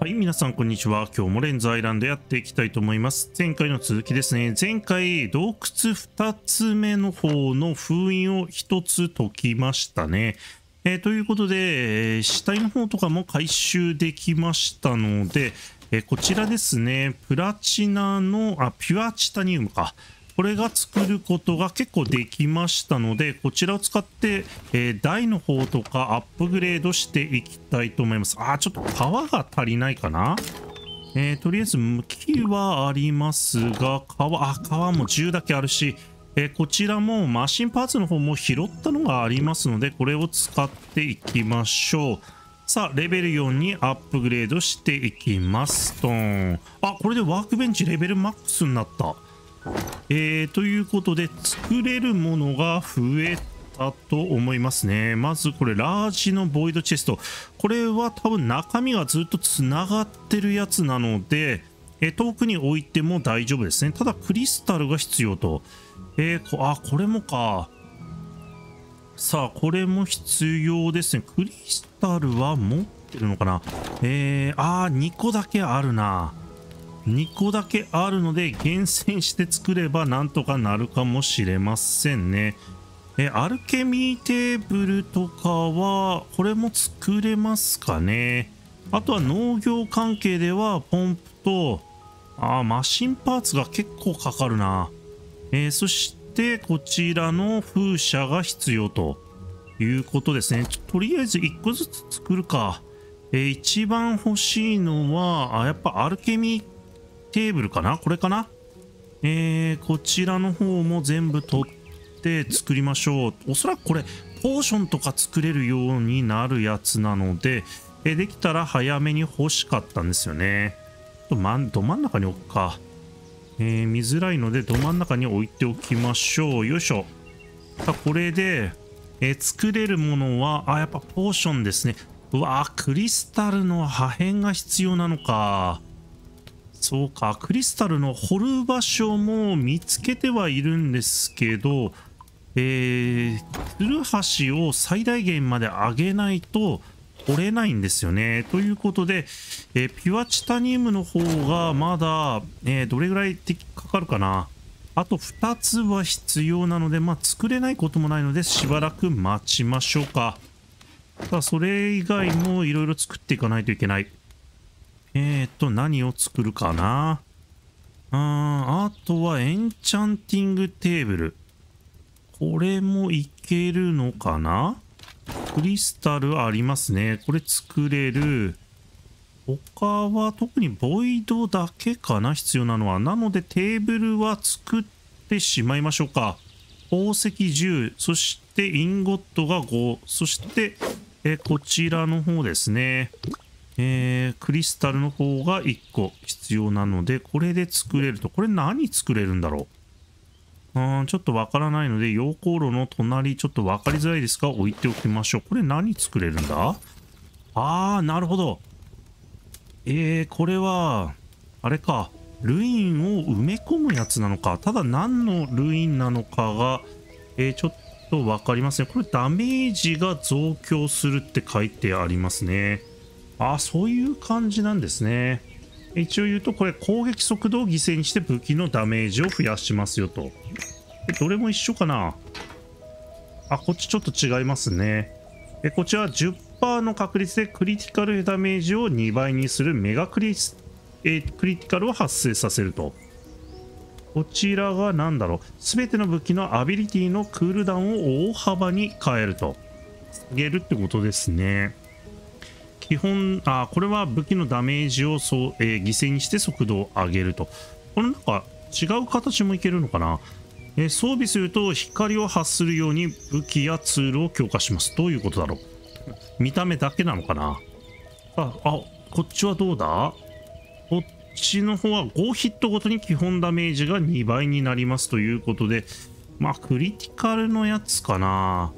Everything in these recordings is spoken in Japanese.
はい、皆さんこんにちは。今日もレンズアイランドやっていきたいと思います。前回の続きですね。前回、洞窟2つ目の方の封印を1つ解きましたね。えーということで、え死体の方とかも回収できましたので、えーこちらですね、プラチナの、あ、ピュアチタニウムか。これが作ることが結構できましたので、こちらを使って、えー台の方とかアップグレードしていきたいと思います。あー、ちょっと皮が足りないかな？えーとりあえず木はありますが、皮、あ、皮も10だけあるし、えーこちらもマシンパーツの方も拾ったのがありますので、これを使っていきましょう。さあ、レベル4にアップグレードしていきます。とん。あ、これでワークベンチレベルマックスになった。えー、ということで作れるものが増えたと思いますね。まずこれラージのボイドチェスト。これは多分中身がずっとつながってるやつなので、え遠くに置いても大丈夫ですね。ただクリスタルが必要と。えー、こあこれもか。さあこれも必要ですね。クリスタルは持ってるのかな。えー、あー2個だけあるな。2個だけあるので厳選して作ればなんとかなるかもしれませんね。えアルケミーテーブルとかはこれも作れますかね？あとは農業関係ではポンプとあマシンパーツが結構かかるな。えーそしてこちらの風車が必要ということですね。とりあえず1個ずつ作るか。えー一番欲しいのはあやっぱアルケミーテーブルかな？これかな？えー、こちらの方も全部取って作りましょう。おそらくこれ、ポーションとか作れるようになるやつなので、えできたら早めに欲しかったんですよね。ちょっと真ど真ん中に置くか。えー見づらいので、ど真ん中に置いておきましょう。よいしょ。さあ、これで、えー作れるものは、あ、やっぱポーションですね。うわークリスタルの破片が必要なのか。そうか、クリスタルの掘る場所も見つけてはいるんですけど、えー、ツル橋を最大限まで上げないと掘れないんですよね。ということで、えーピュアチタニウムの方がまだ、えーどれぐらいかかるかな。あと2つは必要なので、まあ、作れないこともないので、しばらく待ちましょうか。さあ、それ以外もいろいろ作っていかないといけない。えーと、何を作るかなあーあとはエンチャンティングテーブル。これもいけるのかなクリスタルありますね。これ作れる。他は特にボイドだけかな必要なのは。なのでテーブルは作ってしまいましょうか。宝石10、そしてインゴットが5、そして、えこちらの方ですね。えークリスタルの方が1個必要なので、これで作れると。これ何作れるんだろう？うーちょっとわからないので、溶鉱炉の隣、ちょっとわかりづらいですが、置いておきましょう。これ何作れるんだ？あー、なるほど。えー、これは、あれか、ルインを埋め込むやつなのか。ただ何のルインなのかが、えーちょっとわかりません。これダメージが増強するって書いてありますね。あそういう感じなんですね。一応言うと、これ攻撃速度を犠牲にして武器のダメージを増やしますよと。どれも一緒かな？あ、こっちちょっと違いますね。えこちらは10%の確率でクリティカルダメージを2倍にするメガクリス、えクリティカルを発生させると。こちらが何だろう？すべての武器のアビリティのクールダウンを大幅に変えると。下げるってことですね。基本あこれは武器のダメージをそう、えー犠牲にして速度を上げると。これなんか違う形もいけるのかな、えー装備すると光を発するように武器やツールを強化します。どういうことだろう。見た目だけなのかな。ああこっちはどうだ？こっちの方は5ヒットごとに基本ダメージが2倍になりますということで。まあクリティカルのやつかな。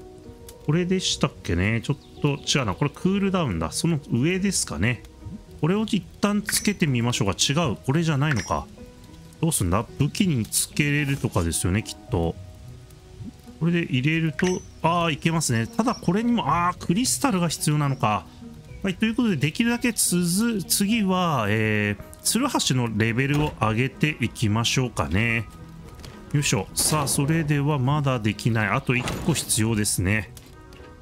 これでしたっけね？ちょっと違うな。これクールダウンだ。その上ですかね。これを一旦つけてみましょうか。違う。これじゃないのか。どうすんだ？武器につけれるとかですよね、きっと。これで入れると、ああ、いけますね。ただこれにも、ああ、クリスタルが必要なのか。はい、ということで、できるだけ続次は、えー、ツルハシのレベルを上げていきましょうかね。よいしょ。さあ、それではまだできない。あと1個必要ですね。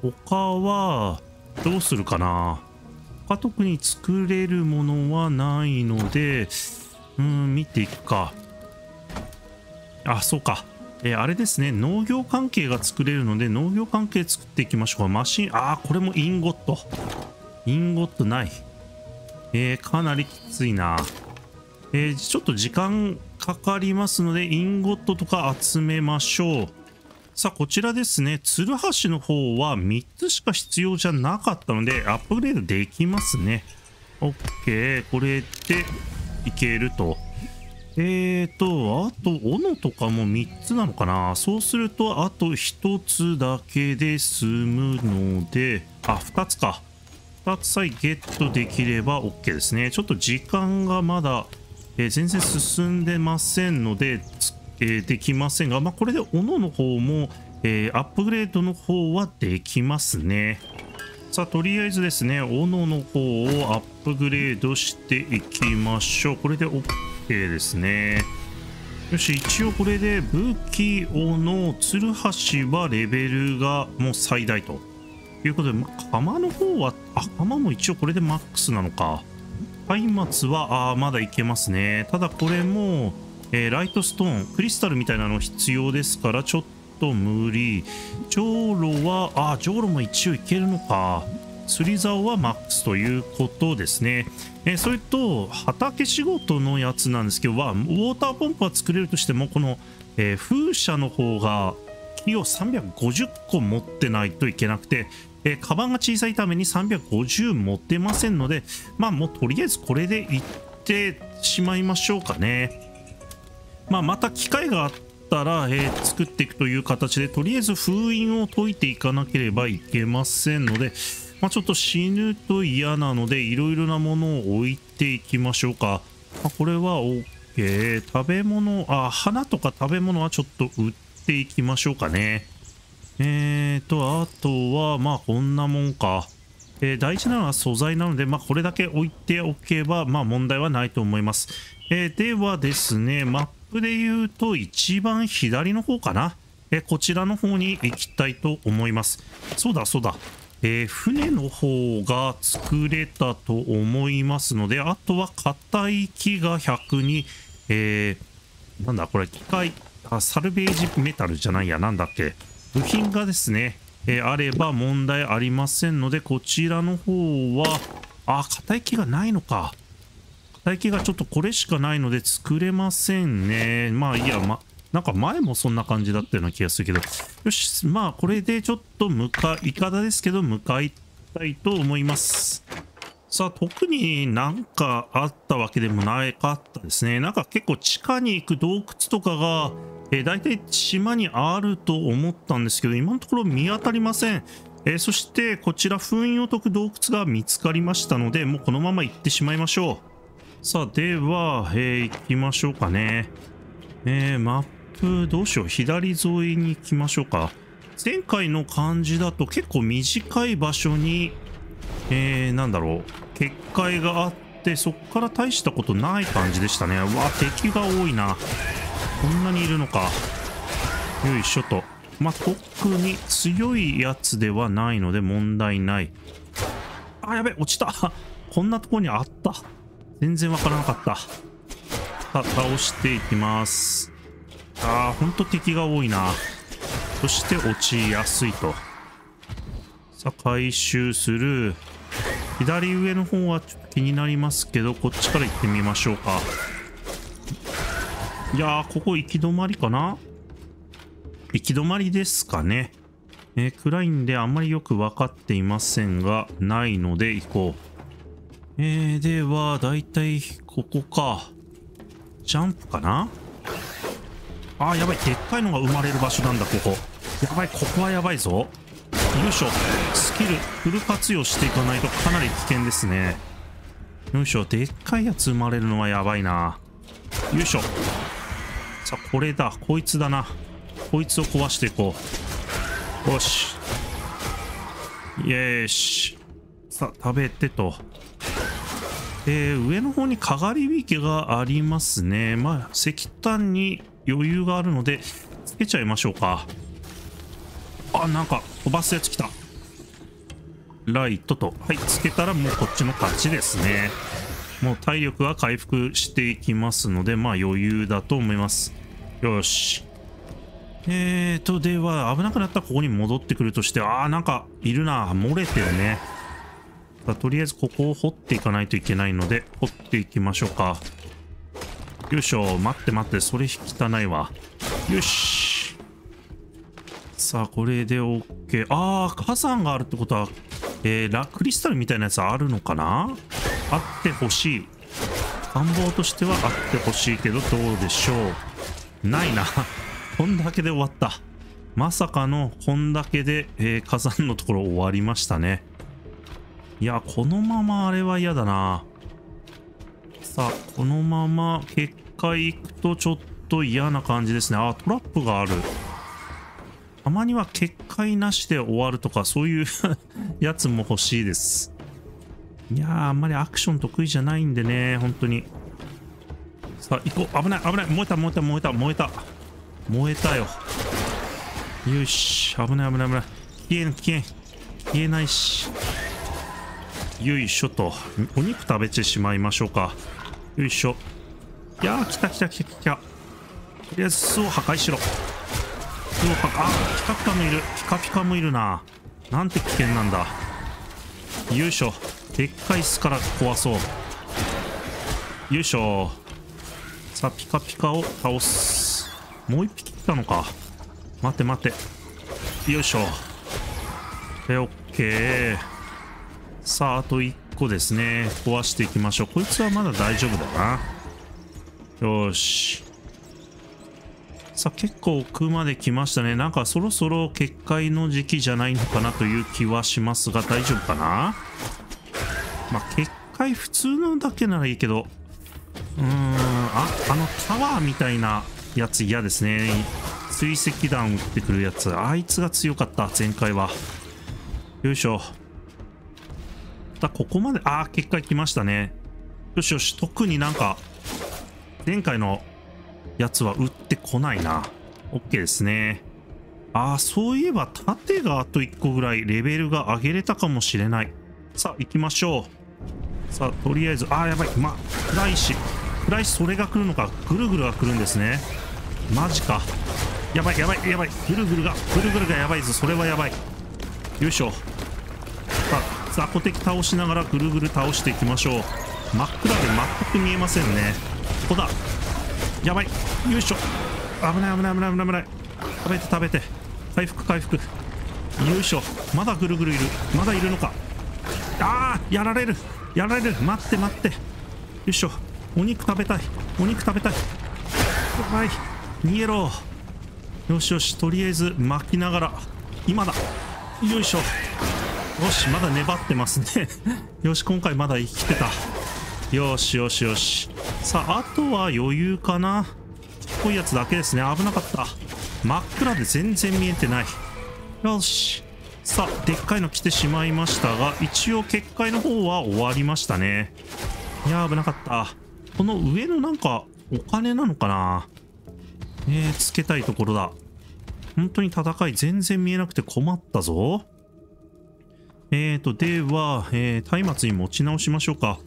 他は、どうするかな？他特に作れるものはないので、うん、見ていくか。あ、そうか。えー、あれですね。農業関係が作れるので、農業関係作っていきましょう。マシン、あー、これもインゴット。インゴットない。えー、かなりきついな。えー、ちょっと時間かかりますので、インゴットとか集めましょう。さあ、こちらですね。ツルハシの方は3つしか必要じゃなかったので、アップグレードできますね。OK。これでいけると。えーと、あと、斧とかも3つなのかなそうすると、あと1つだけで済むので、あ、2つか。2つさえゲットできれば OK ですね。ちょっと時間がまだ、えー、全然進んでませんので、え、できませんが、まあ、これで斧の方も、え、アップグレードの方はできますね。さあ、とりあえずですね、斧の方をアップグレードしていきましょう。これで OK ですね。よし、一応これで武器斧、ツルハシはレベルがもう最大と。いうことで、ま釜の方は、あ、釜も一応これでマックスなのか。松明は、あまだいけますね。ただこれも、えー、ライトストーン、クリスタルみたいなの必要ですから、ちょっと無理。ジョウロは、あ、ジョウロも一応いけるのか。釣り竿はマックスということですね。えー、それと、畑仕事のやつなんですけど、は、ウォーターポンプは作れるとしても、この、えー、風車の方が、木を350個持ってないといけなくて、えー、カバンが小さいために350持ってませんので、まあもうとりあえずこれでいってしまいましょうかね。まあまた機会があったら、えー、作っていくという形で、とりあえず封印を解いていかなければいけませんので、まあ、ちょっと死ぬと嫌なので、いろいろなものを置いていきましょうか。まあ、これは OK。食べ物、あ、花とか食べ物はちょっと売っていきましょうかね。えーと、あとは、まあこんなもんか。えー、大事なのは素材なので、まあこれだけ置いておけば、まあ問題はないと思います。えー、ではですね、マップで言うと一番左の方かな。えー、こちらの方に行きたいと思います。そうだそうだ。えー、船の方が作れたと思いますので、あとは硬い木が100に、えー、なんだこれ機械、あ、サルベージメタルじゃないや、なんだっけ。部品がですね、えー、あれば問題ありませんので、こちらの方は、あ、硬い木がないのか。硬い木がちょっとこれしかないので作れませんね。まあいいや、ま、なんか前もそんな感じだったような気がするけど。よし、まあこれでちょっと向か、いかだですけど向かいたいと思います。さあ、特になんかあったわけでもないかったですね。なんか結構地下に行く洞窟とかが、えー、大体島にあると思ったんですけど、今のところ見当たりません。えー、そしてこちら封印を解く洞窟が見つかりましたので、もうこのまま行ってしまいましょう。さあ、では、えー、行きましょうかね。えー、マップどうしよう。左沿いに行きましょうか。前回の感じだと結構短い場所に、えー、なんだろう。結界があって、そっから大したことない感じでしたね。うわ、敵が多いな。こんなにいるのか。よいしょと。まあ、特に強いやつではないので問題ない。あ、やべ、落ちた。こんなとこにあった。全然わからなかった。さあ、倒していきます。あー、ほんと敵が多いな。そして落ちやすいと。さあ、回収する。左上の方はちょっと気になりますけど、こっちから行ってみましょうか。いやー、ここ行き止まりかな？行き止まりですかね。えー、暗いんであんまりよく分かっていませんが、ないので行こう。えー、では、だいたいここか。ジャンプかな？あー、やばい。でっかいのが生まれる場所なんだ、ここ。やばい、ここはやばいぞ。よいしょ。スキルフル活用していかないとかなり危険ですね。よいしょ。でっかいやつ生まれるのはやばいな。よいしょ。さあ、これだ。こいつだな。こいつを壊していこう。よし。よし。さあ、食べてと。えー、上の方にかがり火家がありますね。まあ、石炭に余裕があるので、つけちゃいましょうか。あ、なんか、飛ばすやつ来た。ライトと。はい、つけたらもうこっちの勝ちですね。もう体力は回復していきますので、まあ余裕だと思います。よし。えーと、では、危なくなったらここに戻ってくるとして、あー、なんか、いるな。漏れてるね。とりあえずここを掘っていかないといけないので、掘っていきましょうか。よいしょ。待って待って、それ汚いわ。よし。さあ、これで OK。あー、火山があるってことは、えー、ラクリスタルみたいなやつあるのかな？あってほしい。願望としてはあってほしいけど、どうでしょう？ないな。こんだけで終わった。まさかのこんだけで、えー、火山のところ終わりましたね。いや、このままあれは嫌だな。さあ、このまま結果いくとちょっと嫌な感じですね。あ、トラップがある。たまには結界なしで終わるとか、そういう やつも欲しいです。いや、あんまりアクション得意じゃないんでね、本当に。さあ、行こう。危ない、危ない。燃えた、燃えた、燃えた、燃えた。燃えたよ。よし。危ない、危ない、危ない。消えん、消えん。消えないし。よいしょと。お肉食べてしまいましょうか。よいしょ。いやー、来た来た来た来た。とりあえず巣を破壊しろ。巣を破壊、あ、ピカピカもいる。ピカピカもいるな。なんて危険なんだ。よいしょ。でっかい巣から壊そうよいしょさあピカピカを倒す。もう一匹来たのか。待て待て。よいしょ。でオッケー。さああと1個ですね。壊していきましょう。こいつはまだ大丈夫だな。よし。さあ結構奥まで来ましたね。なんかそろそろ結界の時期じゃないのかなという気はしますが大丈夫かな？まあ、結界普通のだけならいいけど、うーん、あ、あのタワーみたいなやつ嫌ですね。追跡弾撃ってくるやつ。あいつが強かった、前回は。よいしょ。だここまで、ああ結界来ましたね。よしよし、特になんか、前回のやつは撃ってこないな。OK ですね。ああ、そういえば盾があと1個ぐらいレベルが上げれたかもしれない。さあ、行きましょう。さあとりあえずあーやばいま暗いし暗いしそれが来るのかぐるぐるが来るんですね。マジか。やばいやばいやばい。ぐるぐるがぐるぐるがやばいぞ。それはやばい。よいしょ。さあ雑魚敵倒しながらぐるぐる倒していきましょう。真っ暗で全く見えませんね。ここだ。やばい。よいしょ。危ない危ない危ない危ない危ない。食べて食べて。回復回復。よいしょ。まだぐるぐるいる。まだいるのか。ああやられる。やられる。待って待って。よいしょ。お肉食べたい。お肉食べたい。はい逃げろ。よしよしとりあえず巻きながら。今だ。よいしょ。よしまだ粘ってますね。よし今回まだ生きてた。よしよしよし。さああとは余裕かな。ちっこいやつだけですね。危なかった。真っ暗で全然見えてない。よし。さあでっかいの来てしまいましたが一応結界の方は終わりましたね。いや危なかった。この上のなんかお金なのかな？えー、つけたいところだ。本当に戦い全然見えなくて困ったぞ。えーとでは、えー、松明に持ち直しましょうか。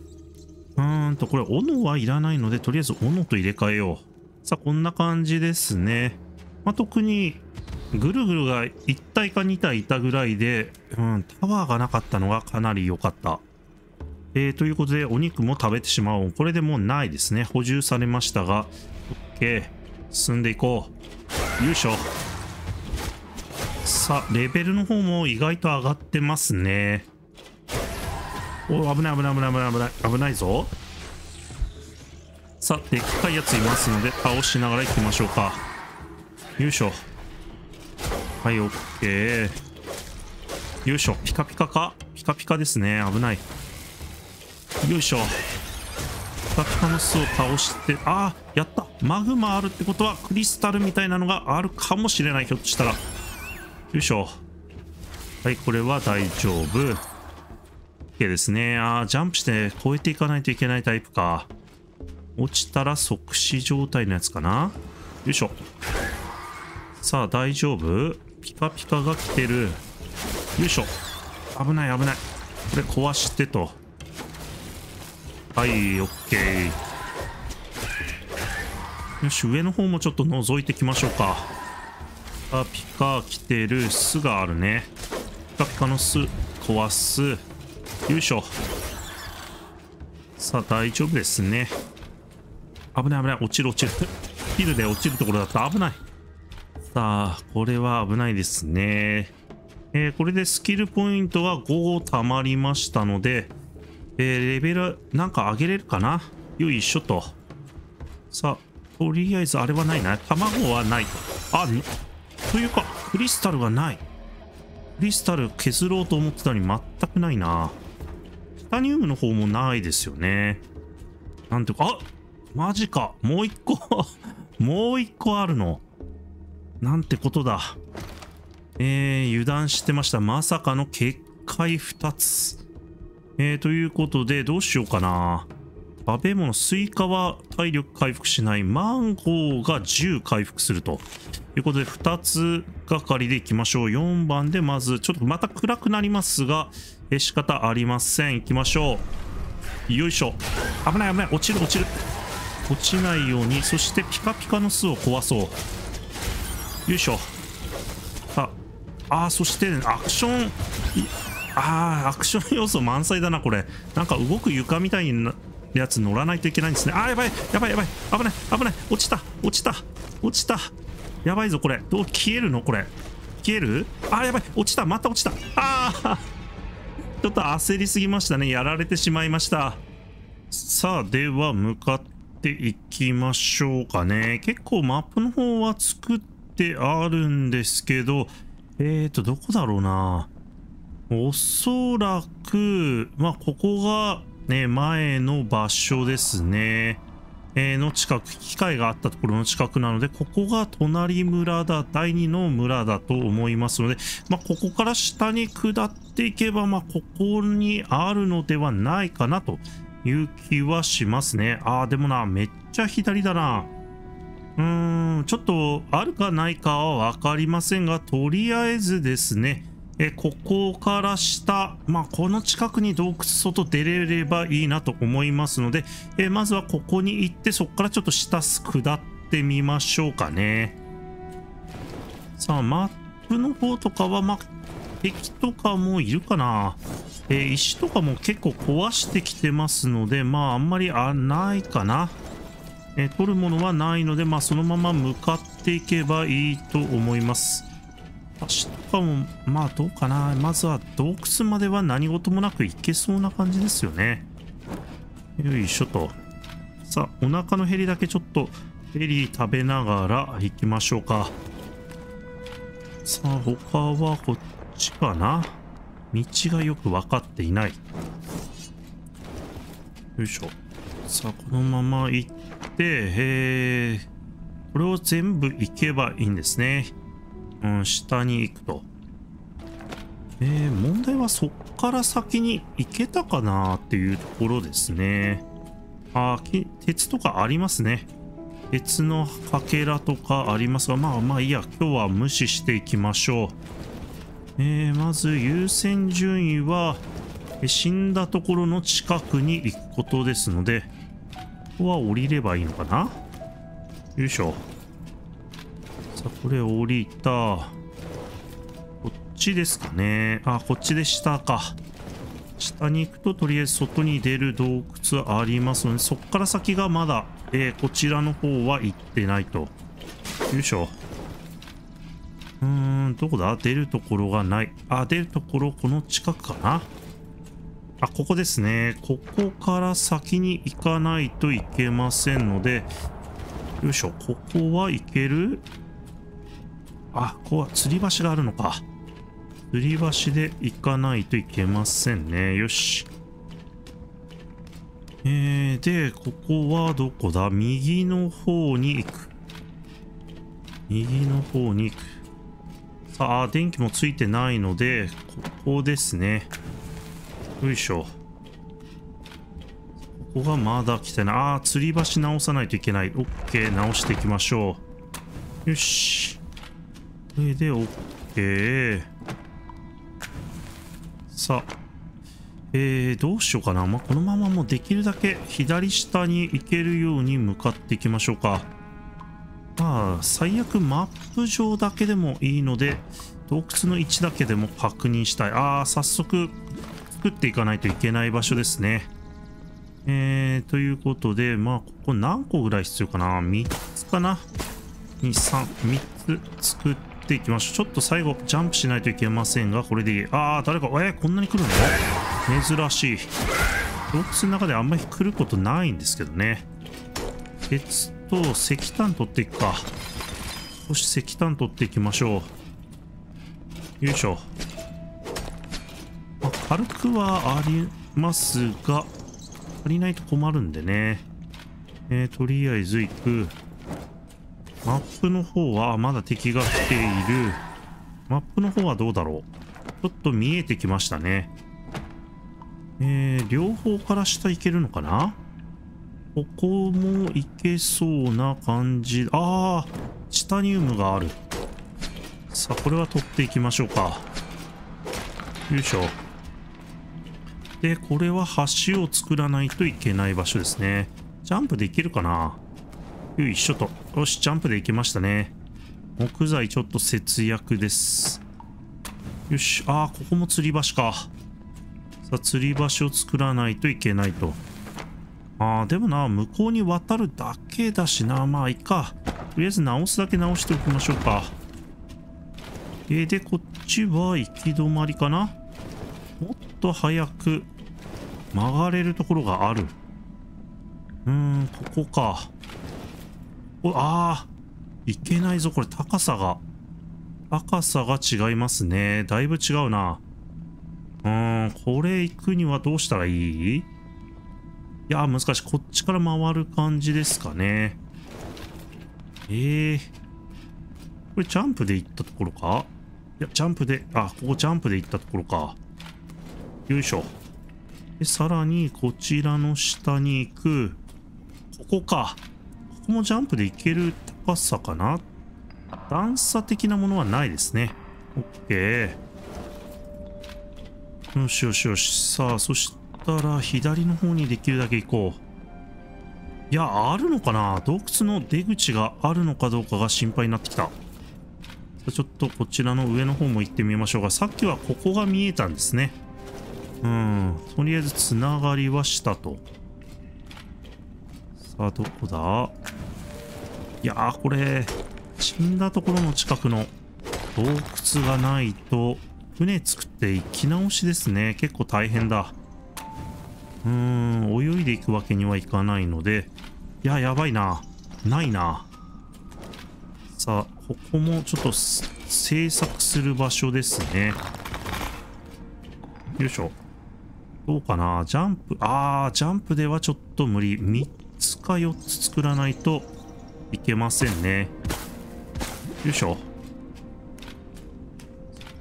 うーんとこれ斧はいらないのでとりあえず斧と入れ替えよう。さあこんな感じですね。まあ、特にぐるぐるが1体か2体いたぐらいで、うん、タワーがなかったのがかなり良かった。えー、ということで、お肉も食べてしまおう。これでもうないですね。補充されましたが、OK。進んでいこう。よいしょ。さあ、レベルの方も意外と上がってますね。お、危ない危ない危ない危ない危ない。危ないぞ。さあ、でっかいやついますので、倒しながら行きましょうか。よいしょ。はい、オッケー。よいしょ。ピカピカか？ピカピカですね。危ない。よいしょ。ピカピカの巣を倒して、ああ、やったマグマあるってことは、クリスタルみたいなのがあるかもしれない。ひょっとしたら。よいしょ。はい、これは大丈夫。OK ですね。あージャンプして越えていかないといけないタイプか。落ちたら即死状態のやつかな。よいしょ。さあ、大丈夫？ピカピカが来てる。よいしょ。危ない危ない。これ壊してと。はい、OK。よし、上の方もちょっと覗いてきましょうか。ピカピカ来てる。巣があるね。ピカピカの巣壊す。よいしょ。さあ、大丈夫ですね。危ない危ない。落ちる落ちる。ヒルで落ちるところだった。危ない。さあ、これは危ないですね。えー、これでスキルポイントは5貯まりましたので、えー、レベルなんか上げれるかな？よいしょと。さあ、とりあえずあれはないな。卵はないと。あ、というか、クリスタルがない。クリスタル削ろうと思ってたのに全くないな。チタニウムの方もないですよね。なんていうか、あマジか。もう一個 もう一個あるの。なんてことだ。えー、油断してました。まさかの結界2つ。えー、ということで、どうしようかな。食べ物、スイカは体力回復しない。マンゴーが10回復すると。ということで、2つがかりでいきましょう。4番でまず、ちょっとまた暗くなりますが、え仕方ありません。いきましょう。よいしょ。危ない危ない。落ちる落ちる。落ちないように。そしてピカピカの巣を壊そう。よいしょ。あ、あそしてアクション、ああ、アクション要素満載だな、これ。なんか動く床みたいなやつ乗らないといけないんですね。あー、やばい、やばい、やばい、危ない、危ない、落ちた、落ちた、落ちた。やばいぞ、これ。どう消えるのこれ。消える？あー、やばい、落ちた、また落ちた。ああ、ちょっと焦りすぎましたね。やられてしまいました。さあ、では、向かっていきましょうかね。結構マップの方は作ってあるんですけど、えーと、どこだろうな。おそらく、まあ、ここが、ね、前の場所ですね。えー、の近く、機械があったところの近くなので、ここが隣村だ、第二の村だと思いますので、まあ、ここから下に下っていけば、まあ、ここにあるのではないかなという気はしますね。ああ、でもな、めっちゃ左だな。うーん、ちょっとあるかないかはわかりませんが、とりあえずですね、えここから下、まあ、この近くに洞窟外出れればいいなと思いますので、えまずはここに行って、そこからちょっと下下ってみましょうかね。さあ、マップの方とかは、まあ、敵とかもいるかな。えー、石とかも結構壊してきてますので、まあ、あんまりあないかな。えー、取るものはないので、まあ、そのまま向かっていけばいいと思います。明日も、まあどうかな。まずは洞窟までは何事もなく行けそうな感じですよね。よいしょと。さあ、お腹の減りだけちょっとベリ食べながら行きましょうか。さあ、他はこっちかな。道がよく分かっていない。よいしょ。さあ、このまま行ってへ、え、これを全部行けばいいんですね。うん、下に行くと。えー、問題はそっから先に行けたかなっていうところですね。あ鉄とかありますね。鉄のかけらとかありますが、まあまあいいや、今日は無視していきましょう。えー、まず優先順位は、死んだところの近くに行くことですので、ここは降りればいいのかな？よいしょ。さあ、これ降りた。こっちですかね。あ、こっちで下か。下に行くと、とりあえず外に出る洞窟ありますので、そっから先がまだ、えー、こちらの方は行ってないと。よいしょ。うーん、どこだ？出るところがない。あ、出るところ、この近くかな。あ、ここですね。ここから先に行かないといけませんので、よいしょ。ここは行ける？あ、ここは吊り橋があるのか。吊り橋で行かないといけませんね。よし。えー、で、ここはどこだ？右の方に行く。右の方に行く。さあ、電気もついてないので、ここですね。よいしょ。ここがまだ来てない。ああ、吊り橋直さないといけない。オッケー、直していきましょう。よし。これでオッケー。さあ。えー、どうしようかな。まあ、このままもうできるだけ左下に行けるように向かっていきましょうか。まあ、最悪マップ上だけでもいいので、洞窟の位置だけでも確認したい。ああ、早速作っていかないといけない場所ですね。えー、ということで、まあ、ここ何個ぐらい必要かな ?3 つかな ?2、3、3つ作っていきましょう。ちょっと最後、ジャンプしないといけませんが、これでいい。ああ、誰か、えー、こんなに来るの？珍しい。洞窟の中であんまり来ることないんですけどね。鉄と石炭取っていくか。少し石炭取っていきましょう。よいしょ。あ、軽くはありますが、足りないと困るんでね。えー、とりあえず行く。マップの方はまだ敵が来ている。マップの方はどうだろうちょっと見えてきましたね。えー、両方から下行けるのかなここも行けそうな感じ。ああ、チタニウムがある。さあ、これは取っていきましょうか。よいしょ。で、これは橋を作らないといけない場所ですね。ジャンプできるかなよいしょと。よし、ジャンプでいけましたね。木材ちょっと節約です。よし。ああ、ここも吊り橋か。さあ、吊り橋を作らないといけないと。ああ、でもな、向こうに渡るだけだしな。まあ、いいか。とりあえず直すだけ直しておきましょうか。えー、で、こっちは行き止まりかなもっと早く曲がれるところがある。うーん、ここか。お、ああ、いけないぞ。これ高さが。高さが違いますね。だいぶ違うな。うーん、これ行くにはどうしたらいい？いや、難しい。こっちから回る感じですかね。ええー、これジャンプで行ったところか？いや、ジャンプで、あ、ここジャンプで行ったところか。よいしょ。で、さらにこちらの下に行く、ここか。ここもジャンプで行ける高さかな？段差的なものはないですね。オッケー。よしよしよし。さあ、そしたら左の方にできるだけ行こう。いや、あるのかな？洞窟の出口があるのかどうかが心配になってきた。ちょっとこちらの上の方も行ってみましょうか。さっきはここが見えたんですね。うん。とりあえずつながりはしたと。さあ、どこだ？いやー、これ、死んだところの近くの洞窟がないと、船作って行き直しですね。結構大変だ。うーん、泳いでいくわけにはいかないので、いや、やばいな。ないな。さあ、ここもちょっと制作する場所ですね。よいしょ。どうかな？ジャンプ、あー、ジャンプではちょっと無理。3つか4つ作らないといけませんね。よいしょ。こ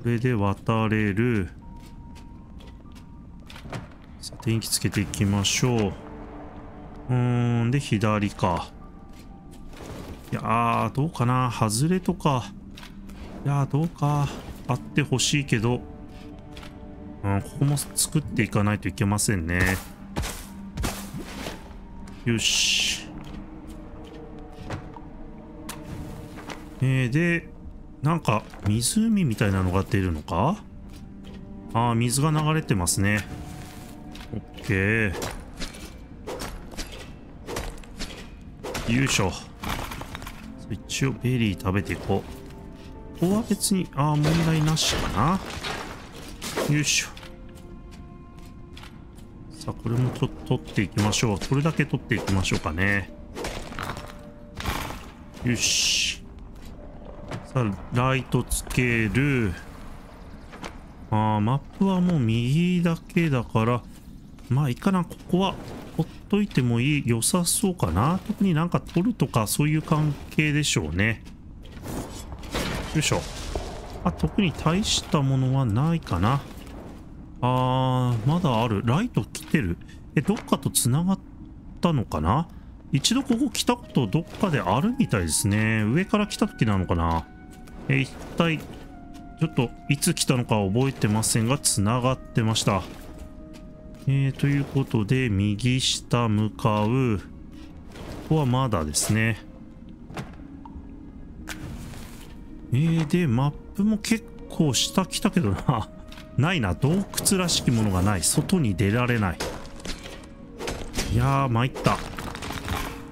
れで渡れる。さあ、電気つけていきましょう。うーん、で、左か。いやー、どうかな外れとか。いやー、どうか。あってほしいけど、うん、ここも作っていかないといけませんね。よし。えー、で、なんか湖みたいなのが出るのか？ああ、水が流れてますね。オッケー。よいしょ。一応ベリー食べていこう。ここは別に、ああ、問題なしかな。よいしょ。さあ、これもちょっと取っていきましょう。それだけ取っていきましょうかね。よし。さあ、ライトつける。ああ、マップはもう右だけだから、まあいいかな。ここはほっといてもいい、良さそうかな。特になんか取るとかそういう関係でしょうね。よいしょ。あ、特に大したものはないかな。あー、まだある。ライト来てる。え、どっかと繋がったのかな？一度ここ来たことどっかであるみたいですね。上から来た時なのかな？え、一体、ちょっといつ来たのか覚えてませんが、繋がってました。えー、ということで、右下向かう。ここはまだですね。えー、で、マップも結構下来たけどな。ないな。洞窟らしきものがない。外に出られない。いやー、参った。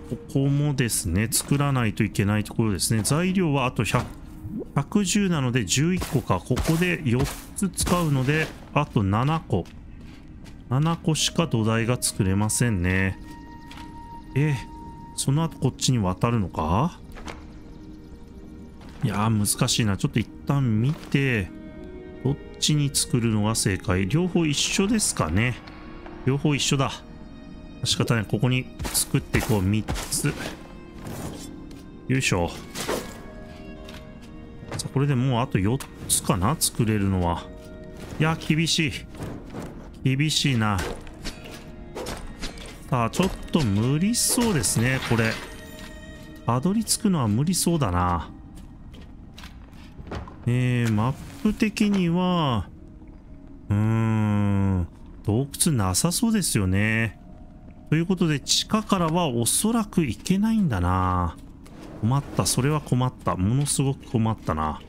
ここもですね、作らないといけないところですね。材料はあと100、110なので11個か。ここで4つ使うので、あと7個。7個しか土台が作れませんね。え、その後こっちに渡るのか？いやー難しいな。ちょっと一旦見て、ちに作るのが正解両方一緒ですかね両方一緒だ。仕方ない。ここに作っていこう。3つ。よいしょ。さあ、これでもうあと4つかな？作れるのは。いや、厳しい。厳しいな。さあ、ちょっと無理そうですね、これ。たどり着くのは無理そうだな。えー、マップ的には、うーん、洞窟なさそうですよね。ということで、地下からはおそらく行けないんだな。困った。それは困った。ものすごく困ったな。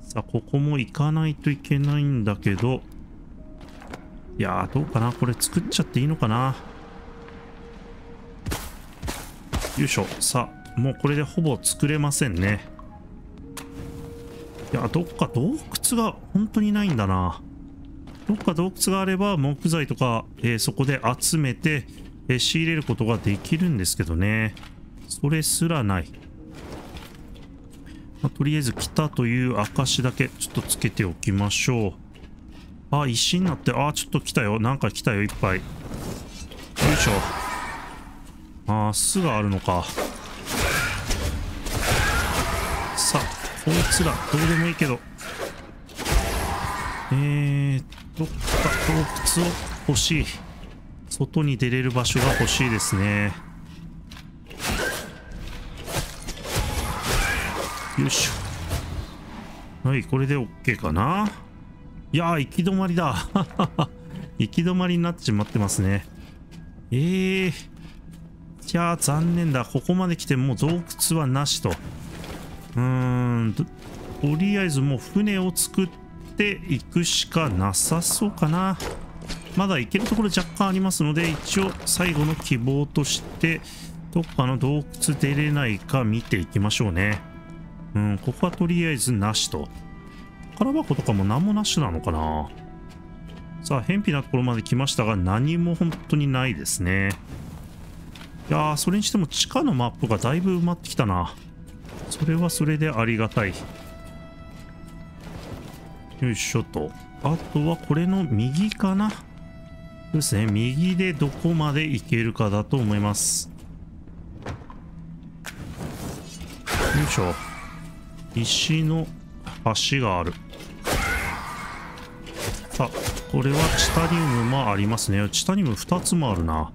さあ、ここも行かないといけないんだけど。いやー、どうかなこれ作っちゃっていいのかなよいしょ。さあ、もうこれでほぼ作れませんね。いや、どっか洞窟が本当にないんだな。どっか洞窟があれば木材とか、えー、そこで集めて、えー、仕入れることができるんですけどね。それすらない。まあ、とりあえず来たという証だけちょっとつけておきましょう。あ、石になって、あ、ちょっと来たよ。なんか来たよ、いっぱい。よいしょ。あ、巣があるのか。こいつら、どうでもいいけど。えー、どっか洞窟を欲しい。外に出れる場所が欲しいですね。よいしょ。はい、これで OK かな。いやー、行き止まりだ。行き止まりになってしまってますね。えー。いやー、残念だ。ここまで来てもう洞窟はなしと。うーん、とりあえずもう船を作っていくしかなさそうかな。まだ行けるところ若干ありますので、一応最後の希望として、どっかの洞窟出れないか見ていきましょうね。うん、ここはとりあえずなしと。宝箱とかも何もなしなのかなさあ、偏僻なところまで来ましたが、何も本当にないですね。いやー、それにしても地下のマップがだいぶ埋まってきたな。それはそれでありがたい。よいしょと。あとはこれの右かな？ですね。右でどこまで行けるかだと思います。よいしょ。石の橋がある。さあ、これはチタニウムもありますね。チタニウム2つもあるな。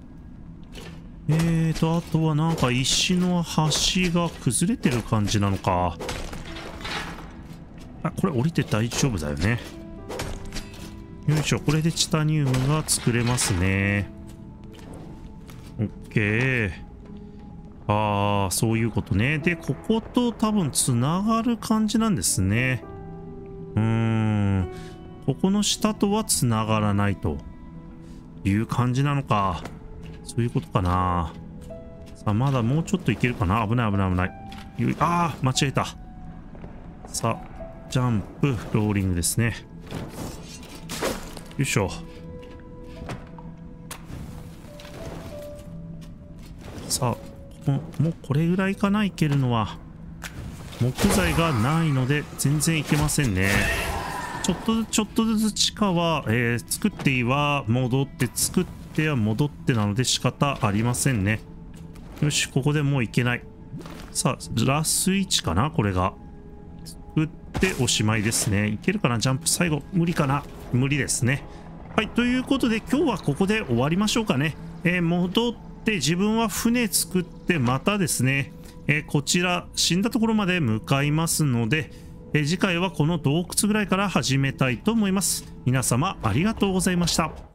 えーと、あとはなんか石の橋が崩れてる感じなのか。あ、これ降りて大丈夫だよね。よいしょ、これでチタニウムが作れますね。オッケー。ああ、そういうことね。で、ここと多分つながる感じなんですね。うーん。ここの下とはつながらないという感じなのか。そういうことかな。さあ、まだもうちょっといけるかな。危ない危ない危ない。ああ、間違えた。さあ、ジャンプ、ローリングですね。よいしょ。さあ、もうこれぐらいかないけるのは木材がないので全然いけませんねちょっとちょっとずつ地下は、えー、作っては戻って作っては戻ってなので仕方ありませんねよしここでもういけないさあラスイチかなこれが作っておしまいですねいけるかなジャンプ最後無理かな無理ですね。はい、ということで今日はここで終わりましょうかね。えー、戻って自分は船作ってまたですね、えー、こちら死んだところまで向かいますので、えー、次回はこの洞窟ぐらいから始めたいと思います。皆様ありがとうございました。